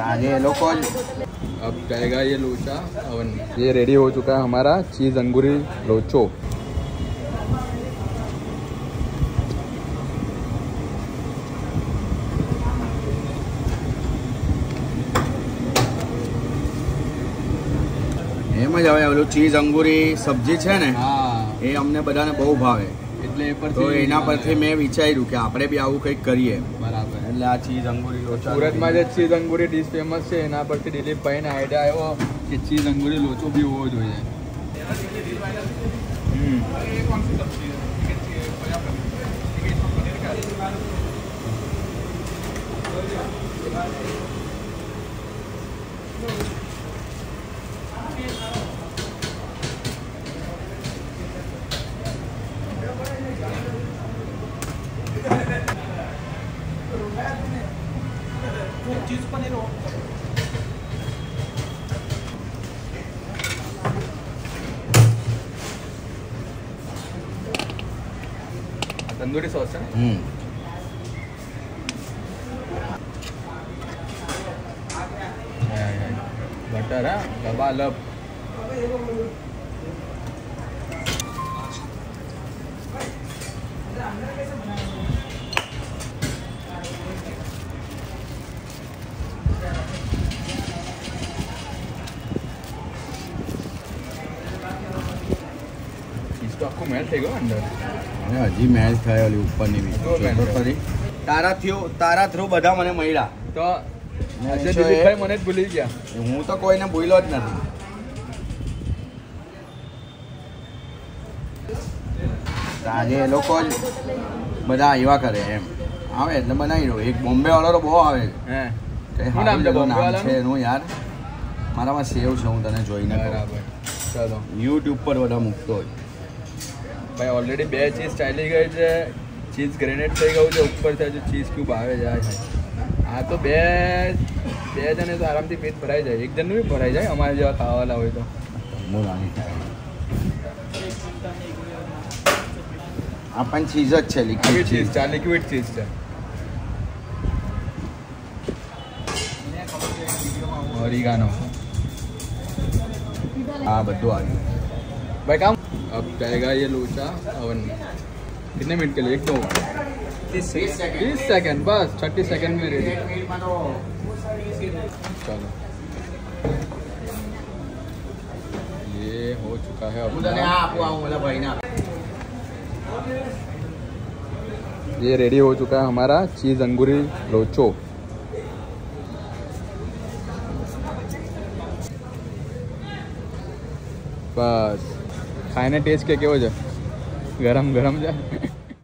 આજે એ લોકો જ अब जाएगा ये लोचा अवन में ये रेडी हो चुका है हमारा चीज़ अंगूरी लोचो એમ જ હવે ઓલું ચીઝ અંગુરી સબ્જી છે ને हाँ એ અમને બધાને બહુ ભાવે એટલે એ તો પરથી એના પરથી મેં વિચાર્યું કે આપણે બી આવું કંઈક કરીએ બરાબર એટલે આ ચીઝ અંગુરી લોચા સુરતમાં જે ચીઝ અંગૂરી ડીશ ફેમસ છે એના પરથી દિલીપભાઈને આઈડિયા આવ્યો કે ચીઝ અંગૂરી લોચો બી હોવો જોઈએ હમ. तंदूरी सॉस है हम्म। बटर है लबालब આખું મેલ્ટ થઈ ગયો અંદર. અને હજી મેચ થયો ઓલી ઉપરની બી. તારા થયો તારા થ્રુ બધા મને મળ્યા. તો દિલીપભાઈ મને જ ભૂલી ગયા. હું તો કોઈને ભૂલ્યો જ નથી. આજે એ લોકો જ બધા આવ્યા કરે એમ. આવે એટલે બનાવી દો એક બોમ્બે વાળો બહુ આવે. છે નામ છે એનું યાર? મારામાં સેવ છે હું તને જોઈને. બરાબર. ચલો. યુટ્યુબ પર બધા મૂકતો હોય. ભાઈ ઓલરેડી બે ચીઝ ચાલી ગઈ છે ચીઝ ગ્રેનેડ થઈ ગયું છે ઉપરથી હજુ ચીઝ ક્યુબ આવે છે આ તો બે બે જણે તો આરામથી પેટ ભરાઈ જાય એક જણનું બી ભરાઈ જાય અમારે જેવા ખાવાલા હોય તો આ પણ ચીઝ જ છે લિક્વિડ ચીઝ છે લિક્વિડ ચીઝ છે ઓરિગાનો આ બધું આવ્યું ભાઈ કામ अब जाएगा ये लोचा अवन। में कितने मिनट के लिए? एक तो दो तीस सेकेंड बस थर्टी सेकेंड में रेडी चलो। ये हो चुका है अब ये रेडी हो चुका है हमारा चीज़ अंगूरी लोचो। बस। ખાઈને ટેસ્ટ કે કેવો છે ગરમ ગરમ છે